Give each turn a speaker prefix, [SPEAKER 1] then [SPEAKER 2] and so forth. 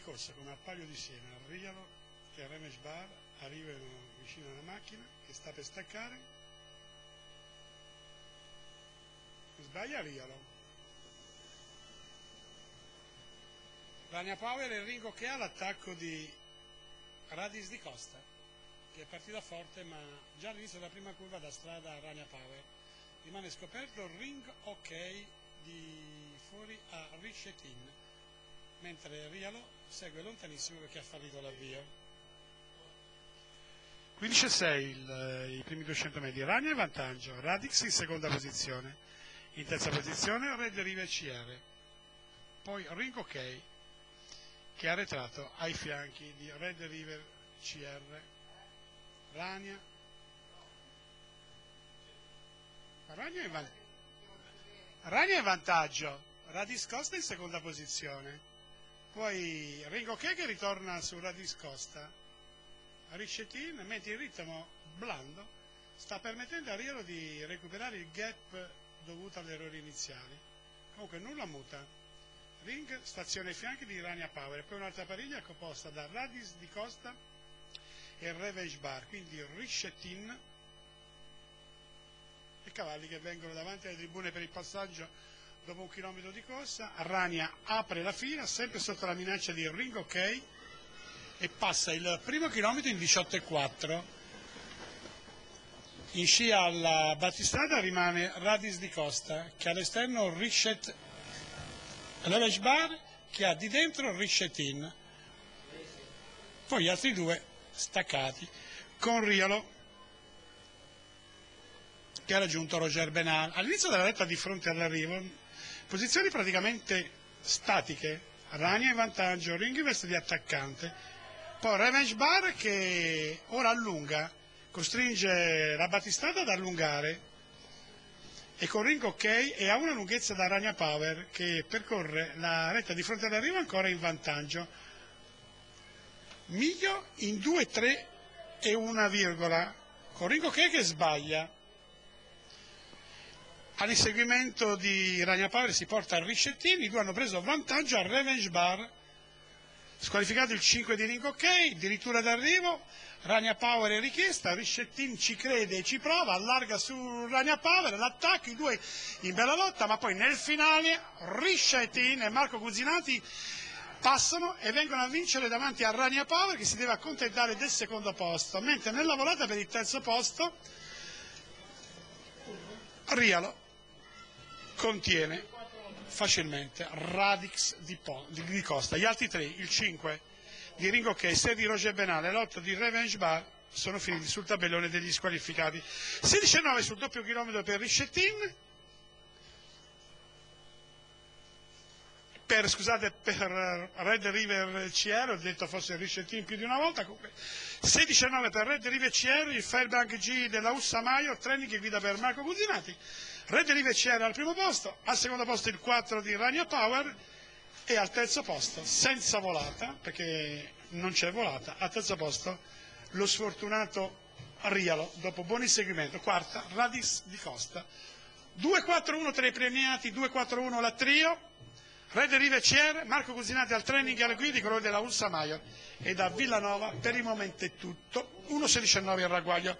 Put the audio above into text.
[SPEAKER 1] corsa come al Palio di Siena, Rialo e Remesh Bar arrivano vicino alla macchina che sta per staccare. Sbaglia Rialo. Rania Power e Ringo che ha l'attacco di Radis di Costa che è partita forte ma già all'inizio della prima curva da strada a Rania Power rimane scoperto ring ok di fuori a Richetin mentre Rialo segue lontanissimo perché ha fallito l'avvio 15-6 i primi 200 metri. Rania in vantaggio. Radix in seconda posizione. In terza posizione Red Rive CR poi Ring OK che è arretrato ai fianchi di Red River CR Rania. Rania in, van... Rania in vantaggio. Radis Costa in seconda posizione poi Ringo che ritorna su Radis Costa Richetin mentre il ritmo blando sta permettendo a Riero di recuperare il gap dovuto agli errori iniziali. Comunque nulla muta. Ring stazione fianchi di Rania Power. Poi un'altra pariglia composta da Radis di Costa e Revenge Bar. Quindi Richetin e cavalli che vengono davanti alle tribune per il passaggio dopo un chilometro di corsa, Rania apre la fila sempre sotto la minaccia di Ring OK e passa il primo chilometro in 18,4 in scia alla battistrada rimane Radis di Costa che all'esterno Richet Levage Bar che ha di dentro Richetin poi gli altri due staccati con Rialo che ha raggiunto Roger Benal all'inizio della retta di fronte all'arrivo posizioni praticamente statiche, Rania in vantaggio, Ring in veste di attaccante, poi Revenge Bar che ora allunga, costringe la battistrada ad allungare. E con Ring ok e ha una lunghezza da Rania Power che percorre la retta di fronte all'arrivo ancora in vantaggio. Miglio in 2, 3 e una virgola, con Ring ok che sbaglia, all'inseguimento di Ragna Power si porta a Ricettini, i due hanno preso vantaggio a Revenge Bar, squalificato il 5 di Ring OK, addirittura d'arrivo, Ragna Power è richiesta, Richetin ci crede e ci prova, allarga su Ragna Power, l'attacco, i due in bella lotta, ma poi nel finale Richetin e Marco Cusinati passano e vengono a vincere davanti a Rania Power che si deve accontentare del secondo posto, mentre nella volata per il terzo posto Rialo contiene facilmente Radix di, di, Costa. Gli altri tre, il 5 di Ringo Che, 6 di Roger Benale e l'8 di Revenge Bar sono finiti sul tabellone degli squalificati. 16-9 sul doppio chilometro per Richetin, per, scusate, per Red River CR, ho detto forse Richetin più di una volta, comunque 16-9 per Red River CR, il Fairbank G della Ussa Maio, training che guida per Marco Cusinati, Red Rive c'era al primo posto, al secondo posto il 4 di Rania Power e al terzo posto, senza volata, perché non c'è volata, al terzo posto lo sfortunato Rialo, dopo buon inseguimento, quarta Radis di Costa. 2-4-1 tra i premiati, 2-4-1 la trio, Red Rive CR, Marco Cusinati al training e alle guide, colore della Ulsa Maior e da Villanova per il momento è tutto, 1-16-9 al ragguaglio.